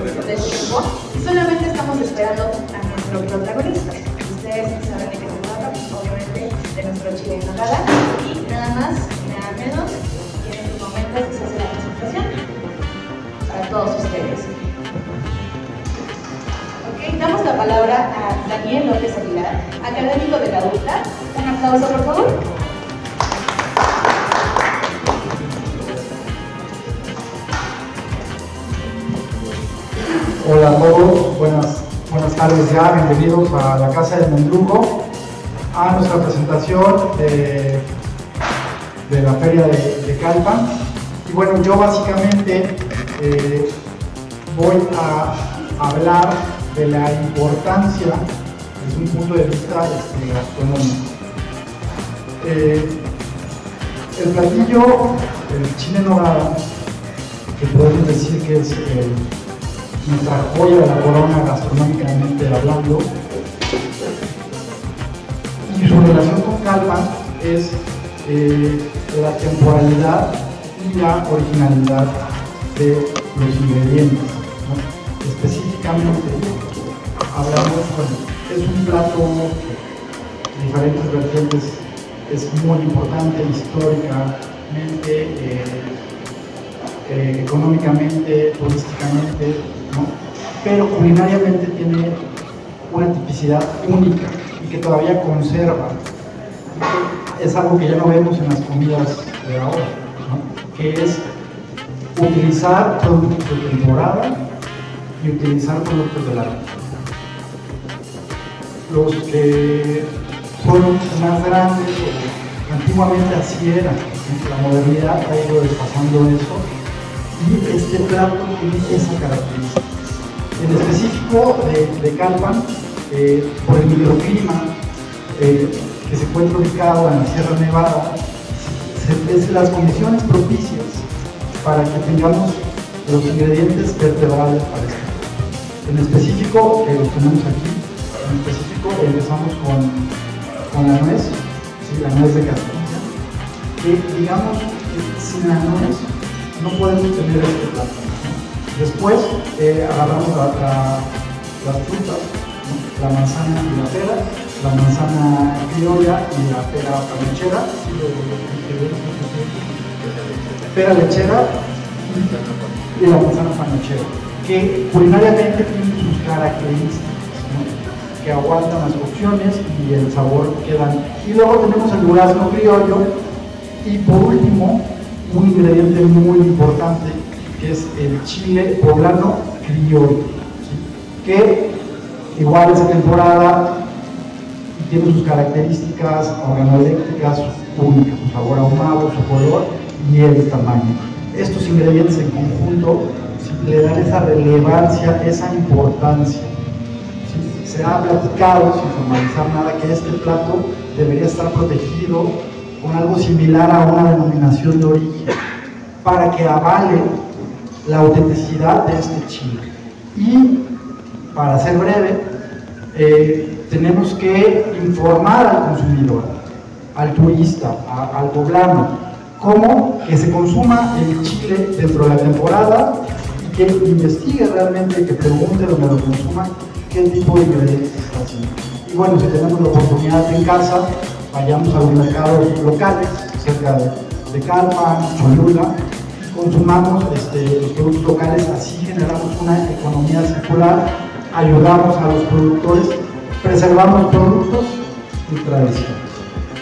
y solamente estamos esperando a nuestro protagonista. Ustedes saben de qué se trata, obviamente de nuestro chile en nogada y nada más y nada menos y en estos momentos se hace la presentación para todos ustedes. Ok, damos la palabra a Daniel López Aguilar, académico de la UTA. Un aplauso, por favor. Hola a todos, buenas, buenas tardes ya, bienvenidos a la Casa del Mendrugo, a nuestra presentación de, de la Feria de, de, Calpan. Y bueno, yo básicamente eh, voy a hablar de la importancia desde un punto de vista este, gastronómico. Eh, el platillo, el chile nogada, que podemos decir que es el nuestra joya de la corona gastronómicamente hablando. Y su relación con Calpan es eh, la temporalidad y la originalidad de los ingredientes. Específicamente, hablamos, es un plato diferentes vertientes, es muy importante históricamente, eh, eh, económicamente, turísticamente, pero culinariamente tiene una tipicidad única y que todavía conserva. Es algo que ya no vemos en las comidas de ahora, que es utilizar productos de temporada y utilizar productos de la Los que fueron más grandes, antiguamente así era, la modernidad ha ido desfasando eso este plato tiene esa característica. En específico de, Calpan, eh, por el microclima eh, que se encuentra ubicado en la Sierra Nevada, es las condiciones propicias para que tengamos los ingredientes vertebrales para esto. En específico, que los tenemos aquí, en específico empezamos con, con la nuez, la nuez de Castilla, que digamos sin la nuez no podemos tener este plato. Después eh, agarramos las frutas, la manzana y la pera, la manzana criolla y la pera panochera, pera lechera y la manzana panochera, que culinariamente tienen sus características. que aguantan las cocciones y el sabor quedan. Y luego tenemos el durazno criollo y por último un ingrediente muy importante que es el chile poblano criollo, que igual es temporada y tiene sus características organoeléctricas únicas, su sabor ahumado, su color y el tamaño. Estos ingredientes en conjunto le dan esa relevancia, esa importancia. Se ha platicado, sin formalizar nada, que este plato debería estar protegido con algo similar a una denominación de origen para que avale la autenticidad de este chile. Y para ser breve, eh, tenemos que informar al consumidor, al turista, al poblano, cómo que se consuma el chile dentro de la temporada y que investigue realmente, que pregunte donde lo consuma, qué tipo de ingredientes está haciendo. Y bueno, si tenemos la oportunidad en casa, vayamos a los mercados locales, cerca de, de Calpan, Cholula, consumamos este, los productos locales, así generamos una economía circular, ayudamos a los productores, preservamos productos y tradiciones.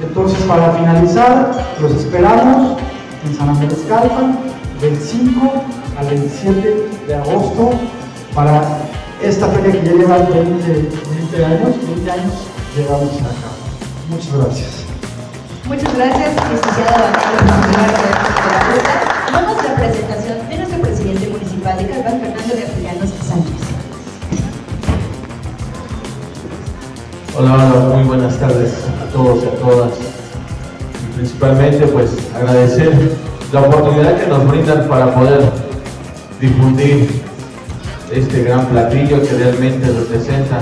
Entonces, para finalizar, los esperamos en San Andrés Calpan del 5 al 27 de agosto para esta feria que ya lleva 20, 20 años, 20 años llegamos acá. Muchas gracias. Muchas gracias, licenciado Vamos a la presentación de nuestro presidente municipal de Calván, Fernando Castellanos Sánchez. Hola, hola, muy buenas tardes a todos y a todas. Y principalmente, pues, agradecer la oportunidad que nos brindan para poder difundir este gran platillo que realmente representa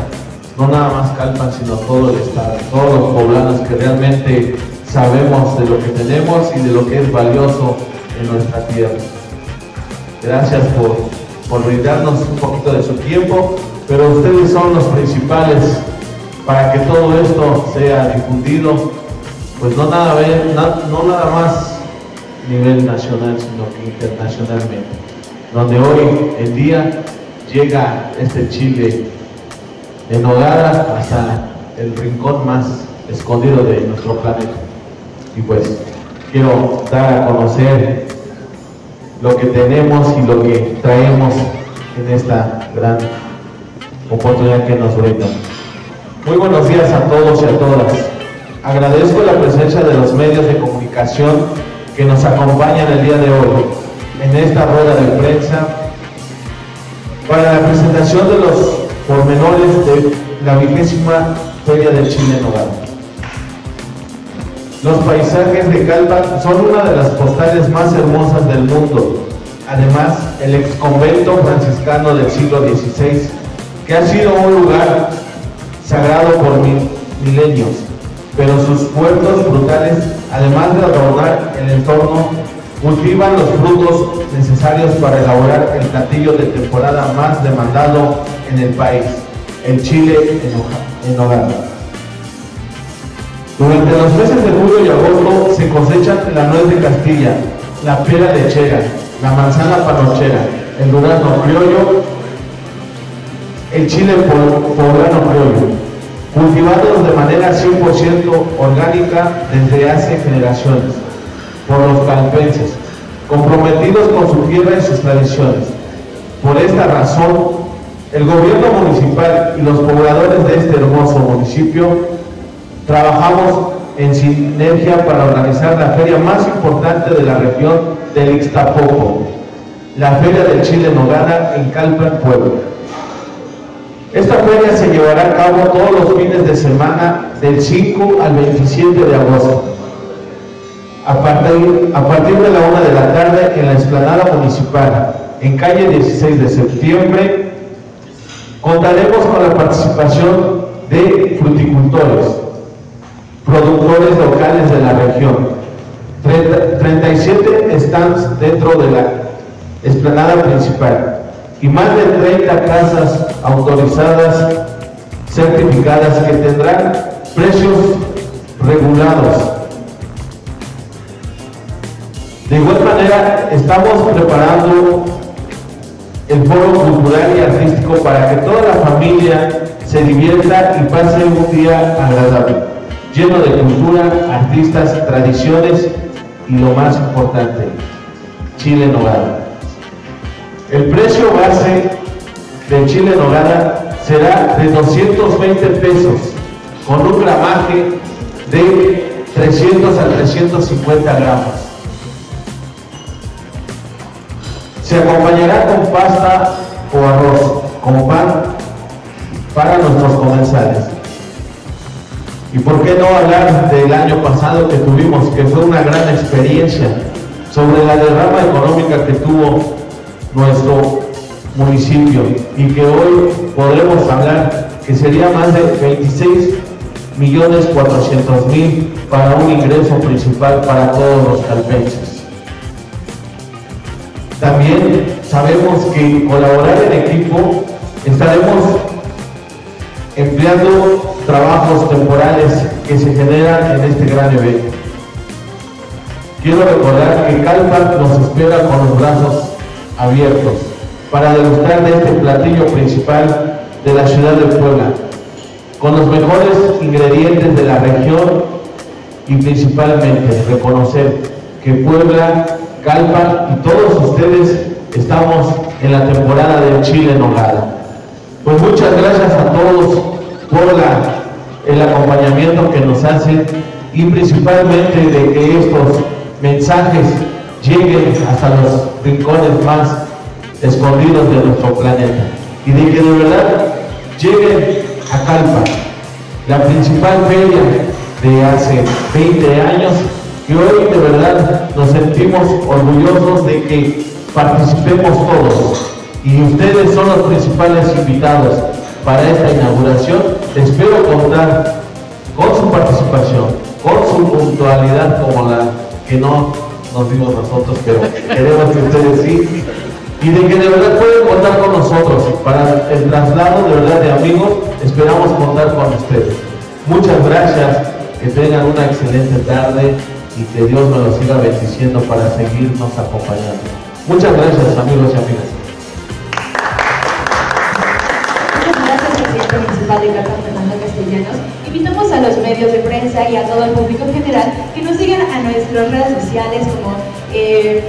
no nada más Calpan, sino todo el estado, todos los poblanos que realmente sabemos de lo que tenemos y de lo que es valioso en nuestra tierra. Gracias por por brindarnos un poquito de su tiempo, pero ustedes son los principales para que todo esto sea difundido, pues no nada, no nada más a nivel nacional, sino que internacionalmente, donde hoy en día llega este Chile en Nogada hasta el rincón más escondido de nuestro planeta. Y pues quiero dar a conocer lo que tenemos y lo que traemos en esta gran oportunidad que nos brinda. Muy buenos días a todos y a todas. Agradezco la presencia de los medios de comunicación que nos acompañan el día de hoy en esta rueda de prensa para la presentación de los pormenores de la vigésima Feria del Chile Nogal. Los paisajes de Calpa son una de las postales más hermosas del mundo. Además, el ex convento franciscano del siglo XVI, que ha sido un lugar sagrado por milenios, pero sus puertos brutales, además de adornar el entorno, cultivan los frutos necesarios para elaborar el platillo de temporada más demandado en el país, el chile en hogar. Durante los meses de julio y agosto se cosechan la nuez de Castilla, la pera lechera, la manzana panochera, el durazno criollo, el chile poblano criollo, cultivados de manera 100% orgánica desde hace generaciones por los calpenses, comprometidos con su tierra y sus tradiciones. Por esta razón, el gobierno municipal y los pobladores de este hermoso municipio Trabajamos en sinergia para organizar la feria más importante de la región del Ixtapoco, la Feria del Chile Nogada en Calpan, Puebla. Esta feria se llevará a cabo todos los fines de semana del 5 al 27 de agosto. A partir, a partir de la 1 de la tarde en la explanada municipal, en calle 16 de septiembre, contaremos con la participación de fruticultores, productores locales de la región. 37 stands dentro de la explanada principal y más de 30 casas autorizadas, certificadas que tendrán precios regulados. De igual manera, estamos preparando el foro cultural y artístico para que toda la familia se divierta y pase un día agradable lleno de cultura, artistas, tradiciones y lo más importante, chile nogada. El precio base del chile nogada será de 220 pesos con un gramaje de 300 a 350 gramos. Se acompañará con pasta o arroz, como pan para nuestros comensales. Y por qué no hablar del año pasado que tuvimos, que fue una gran experiencia sobre la derrama económica que tuvo nuestro municipio y que hoy podremos hablar que sería más de 26 millones 400 mil para un ingreso principal para todos los calpenses. También sabemos que colaborar en equipo estaremos empleando trabajos temporales que se generan en este gran evento. Quiero recordar que Calpan nos espera con los brazos abiertos para degustar de este platillo principal de la ciudad de Puebla, con los mejores ingredientes de la región y principalmente reconocer que Puebla, Calpan y todos ustedes estamos en la temporada del Chile Nogada. Pues muchas gracias a todos por el acompañamiento que nos hacen y principalmente de que estos mensajes lleguen hasta los rincones más escondidos de nuestro planeta y de que de verdad lleguen a Calpa, la principal feria de hace 20 años y hoy de verdad nos sentimos orgullosos de que participemos todos y ustedes son los principales invitados para esta inauguración. Espero contar con su participación, con su puntualidad como la que no nos dimos nosotros, pero queremos que ustedes sí, y de que de verdad pueden contar con nosotros. Para el traslado de verdad de amigos, esperamos contar con ustedes. Muchas gracias, que tengan una excelente tarde y que Dios nos los siga bendiciendo para seguirnos acompañando. Muchas gracias amigos y amigas. Muchas gracias, presidente municipal de Carta Fernando Castellanos. Invitamos a los medios de prensa y a todo el público en general que nos sigan a nuestras redes sociales como eh,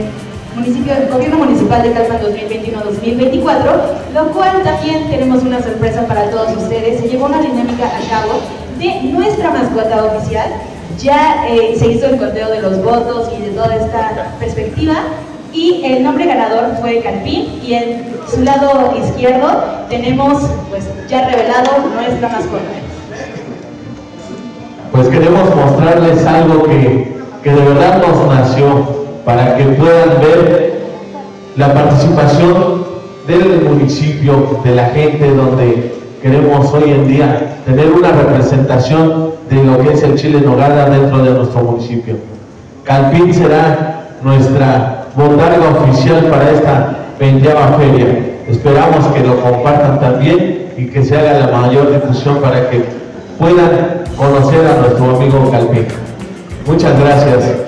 municipio, Gobierno Municipal de Calpan 2021-2024, lo cual también tenemos una sorpresa para todos ustedes. Se llevó una dinámica a cabo de nuestra mascota oficial. Ya eh, se hizo el conteo de los votos y de toda esta perspectiva y el nombre ganador fue Calpín y en su lado izquierdo tenemos pues ya revelado nuestra mascota. Pues queremos mostrarles algo que, que de verdad nos nació para que puedan ver la participación del municipio, de la gente, donde queremos hoy en día tener una representación de lo que es el chile nogada dentro de nuestro municipio. Calpín será nuestra botarga oficial para esta 20 feria. Esperamos que lo compartan también y que se haga la mayor difusión para que puedan conocer a nuestro amigo Calpín. Muchas gracias.